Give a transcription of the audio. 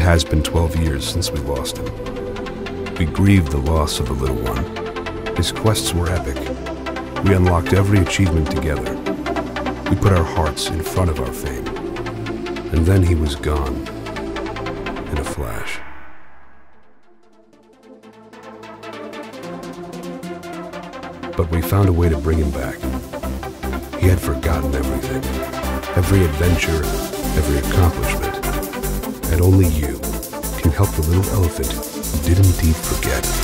has been 12 years since we lost him. We grieved the loss of the little one. His quests were epic. We unlocked every achievement together. We put our hearts in front of our fame. And then he was gone. In a flash. But we found a way to bring him back. He had forgotten everything. Every adventure, every accomplishment. Only you can help the little elephant who did indeed forget.